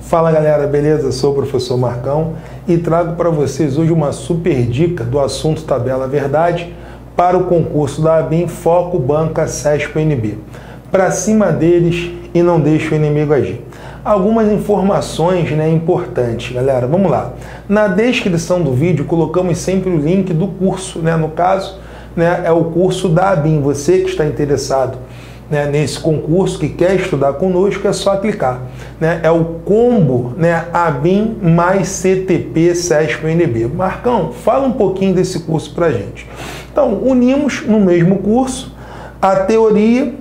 Fala galera, beleza? Sou o professor Marcão e trago para vocês hoje uma super dica do assunto Tabela Verdade para o concurso da ABIN Foco Banca SESP NB. Para cima deles e não deixe o inimigo agir. Algumas informações né, importantes, galera. Vamos lá. Na descrição do vídeo colocamos sempre o link do curso, né? No caso, né, é o curso da ABIN. Você que está interessado né, nesse concurso, que quer estudar conosco, é só clicar. Né? É o combo né, ABIN mais CTP SESP UNB. Marcão, fala um pouquinho desse curso para gente. Então, unimos no mesmo curso a teoria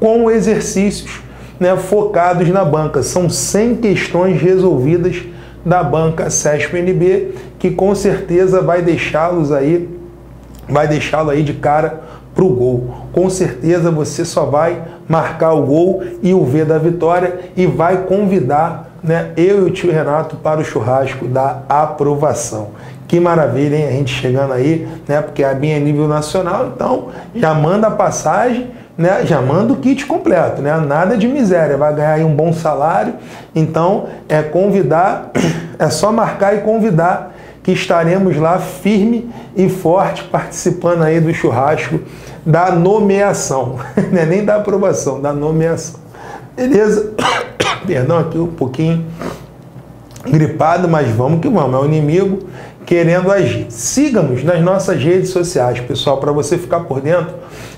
com exercícios né, focados na banca. São 100 questões resolvidas da banca SESP UNB, que com certeza vai deixá-los aí, vai deixá-lo aí de cara para o gol. Com certeza você só vai marcar o gol e o V da vitória e vai convidar né, eu e o tio Renato para o churrasco da aprovação. Que maravilha, hein? A gente chegando aí, né? Porque a BIM é nível nacional, então já manda a passagem, né? Já manda o kit completo, né? Nada de miséria, vai ganhar aí um bom salário. Então é convidar, é só marcar e convidar que estaremos lá firme e forte participando aí do churrasco da nomeação, não é nem da aprovação, da nomeação. Beleza? Perdão aqui um pouquinho gripado, mas vamos que vamos, é o inimigo querendo agir. Siga-nos nas nossas redes sociais, pessoal, para você ficar por dentro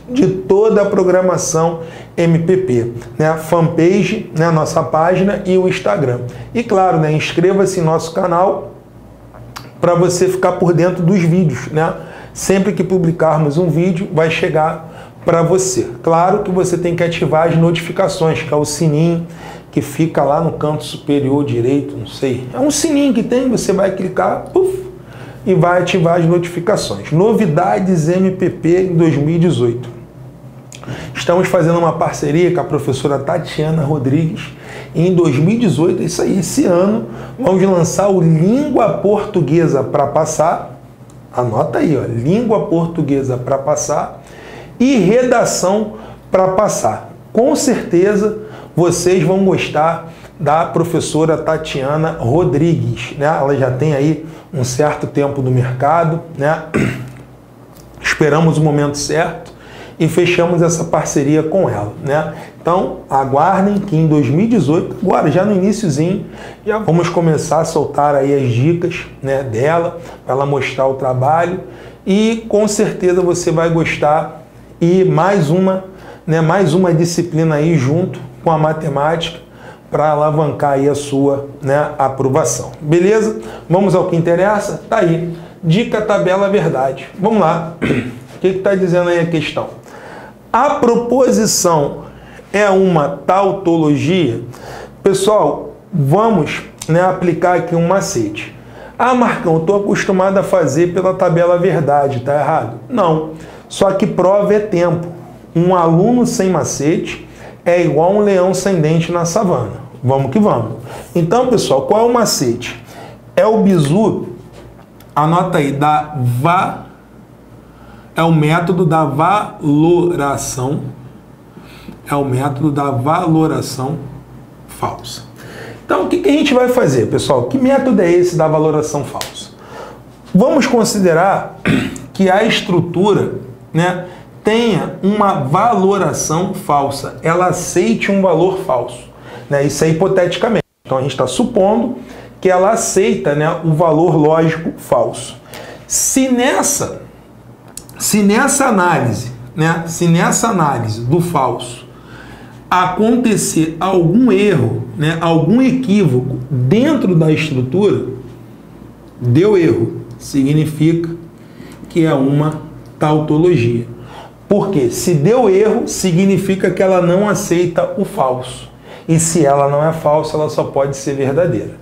de toda a programação MPP, né? A fanpage, né? nossa página e o Instagram. E claro, né? inscreva-se em nosso canal para você ficar por dentro dos vídeos, né? Sempre que publicarmos um vídeo, vai chegar para você. Claro que você tem que ativar as notificações, que é o sininho que fica lá no canto superior direito, não sei. É um sininho que tem, você vai clicar, puff, e vai ativar as notificações. Novidades MPP em 2018. Estamos fazendo uma parceria com a professora Tatiana Rodrigues em 2018, isso aí, esse ano, vamos lançar o Língua Portuguesa para passar. Anota aí, ó, Língua Portuguesa para passar e Redação para passar. Com certeza vocês vão gostar da professora Tatiana Rodrigues, né? Ela já tem aí um certo tempo no mercado, né? Esperamos o momento certo e fechamos essa parceria com ela, né? Então, aguardem que em 2018, agora já no iníciozinho, já vamos começar a soltar aí as dicas, né, dela, para ela mostrar o trabalho e com certeza você vai gostar e mais uma, né, mais uma disciplina aí junto com a matemática para alavancar aí a sua, né, aprovação. Beleza? Vamos ao que interessa? Tá aí. Dica tabela verdade. Vamos lá. O que está dizendo aí a questão? A proposição é uma tautologia? Pessoal, vamos né, aplicar aqui um macete. Ah, Marcão, estou acostumado a fazer pela tabela verdade, tá errado? Não. Só que prova é tempo. Um aluno sem macete é igual um leão sem dente na savana. Vamos que vamos. Então, pessoal, qual é o macete? É o bizu, anota aí, da va é o método da valoração, é o método da valoração falsa. Então, o que, a gente vai fazer, pessoal? Que método é esse da valoração falsa? Vamos considerar que a estrutura né, tenha uma valoração falsa, ela aceite um valor falso. Né? Isso é hipoteticamente. Então, a gente está supondo que ela aceita né, o valor lógico falso. Se nessa se nessa análise, né, se nessa análise do falso acontecer algum erro, né, algum equívoco dentro da estrutura, deu erro, significa que é uma tautologia. Porque se deu erro, significa que ela não aceita o falso. E se ela não é falsa, ela só pode ser verdadeira.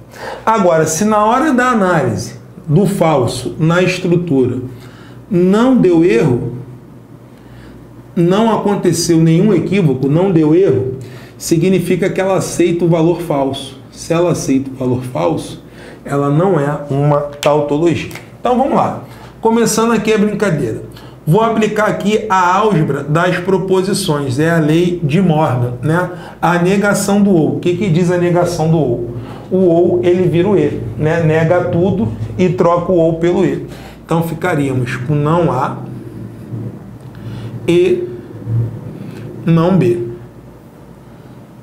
Agora, se na hora da análise do falso na estrutura não deu erro, não aconteceu nenhum equívoco, não deu erro, significa que ela aceita o valor falso. Se ela aceita o valor falso, ela não é uma tautologia. Então vamos lá. Começando aqui a brincadeira. Vou aplicar aqui a álgebra das proposições, é a lei de Morgan, né? A negação do ou. O que, que diz a negação do ou? O ou, ele vira o e, né? Nega tudo e troca o ou pelo e. Então ficaríamos com não A e não B.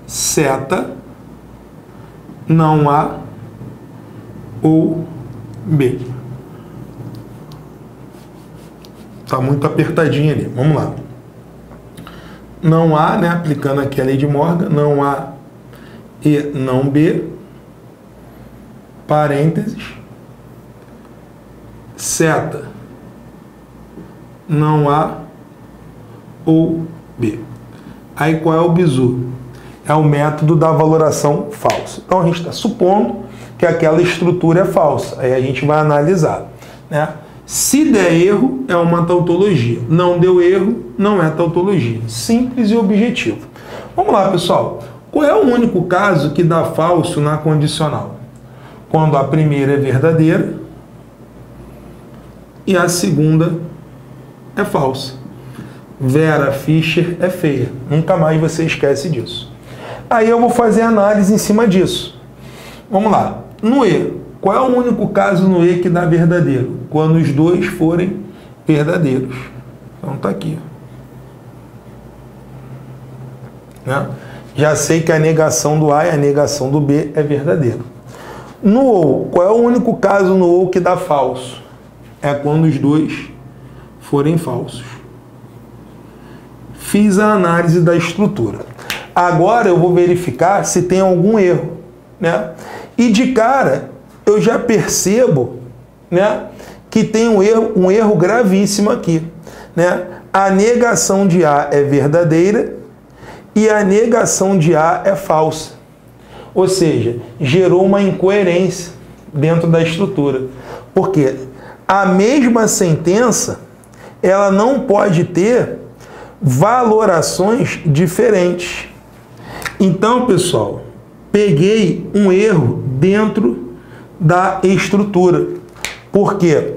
Seta não A ou B. Está muito apertadinho ali. Vamos lá. Não há, né, aplicando aqui a lei de Morgan, não há e não B, parênteses, seta, não há ou B. Aí qual é o bizu? É o método da valoração falsa. Então a gente está supondo que aquela estrutura é falsa. Aí a gente vai analisar, né? Se der erro, é uma tautologia. Não deu erro, não é tautologia. Simples e objetivo. Vamos lá, pessoal. Qual é o único caso que dá falso na condicional? Quando a primeira é verdadeira e a segunda é falsa. Vera Fischer é feia. Nunca mais você esquece disso. Aí eu vou fazer análise em cima disso. Vamos lá. No E, qual é o único caso no E que dá verdadeiro? Quando os dois forem verdadeiros. Então tá aqui. Né? Já sei que a negação do A e a negação do B é verdadeiro. No OU, qual é o único caso no OU que dá falso? É quando os dois forem falsos. Fiz a análise da estrutura. Agora eu vou verificar se tem algum erro. Né? E de cara, eu já percebo né, que tem um erro, um erro gravíssimo aqui. Né? A negação de A é verdadeira e a negação de A é falsa. Ou seja, gerou uma incoerência dentro da estrutura. Porque a mesma sentença ela não pode ter valorações diferentes. Então, pessoal, peguei um erro dentro da estrutura. Porque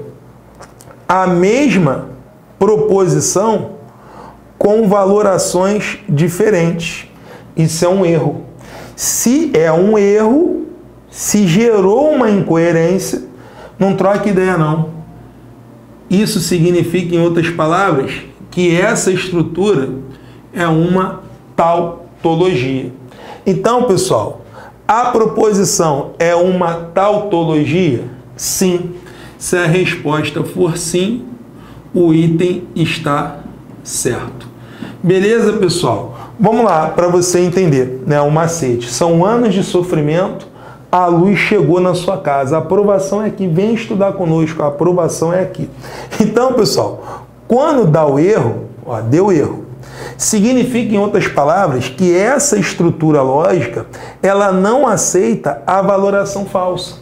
a mesma proposição com valorações diferentes. Isso é um erro. Se é um erro, se gerou uma incoerência, não troque ideia não. Isso significa, em outras palavras, que essa estrutura é uma tautologia. Então, pessoal, a proposição é uma tautologia? Sim. Se a resposta for sim, o item está certo. Beleza, pessoal? Vamos lá para você entender, né, o macete. São anos de sofrimento, a luz chegou na sua casa. A aprovação é aqui, vem estudar conosco, a aprovação é aqui. Então, pessoal, quando dá o erro, ó, deu erro Significa, em outras palavras, que essa estrutura lógica ela não aceita a valoração falsa.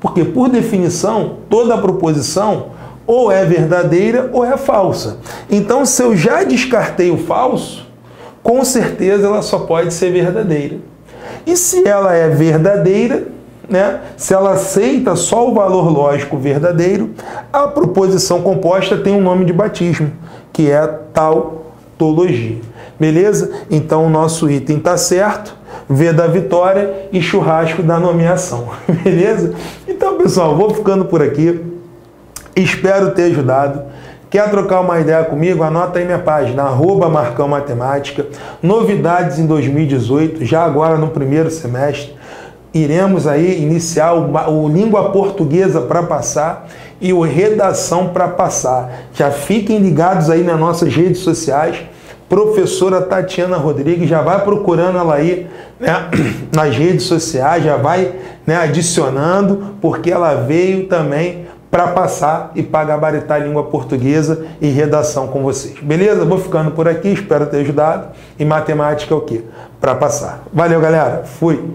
Porque, por definição, toda proposição ou é verdadeira ou é falsa. Então, se eu já descartei o falso, com certeza ela só pode ser verdadeira. E se ela é verdadeira, né, se ela aceita só o valor lógico verdadeiro, a proposição composta tem um nome de batismo, que é tautologia. Beleza? Então o nosso item está certo, V da vitória e churrasco da nomeação. Beleza? Então, pessoal, vou ficando por aqui. Espero ter ajudado. Quer trocar uma ideia comigo? Anota aí minha página, arroba Marcão Matemática. Novidades em 2018, já agora no primeiro semestre. Iremos aí iniciar o, o Língua Portuguesa para passar e o Redação para passar. Já fiquem ligados aí nas nossas redes sociais professora Tatiana Rodrigues, já vai procurando ela aí né, nas redes sociais, já vai né, adicionando, porque ela veio também para passar e para gabaritar a língua portuguesa e redação com vocês. Beleza? Vou ficando por aqui, espero ter ajudado. E matemática é o quê? Para passar. Valeu, galera. Fui.